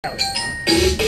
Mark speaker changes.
Speaker 1: Tchau.